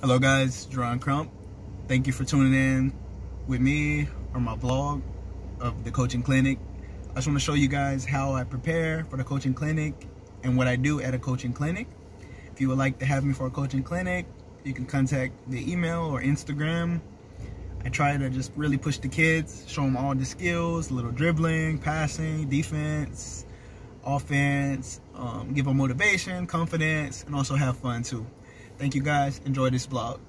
Hello guys, Jarron Crump. Thank you for tuning in with me on my vlog of the coaching clinic. I just want to show you guys how I prepare for the coaching clinic and what I do at a coaching clinic. If you would like to have me for a coaching clinic, you can contact the email or Instagram. I try to just really push the kids, show them all the skills, little dribbling, passing, defense, offense, um, give them motivation, confidence, and also have fun too. Thank you guys. Enjoy this vlog.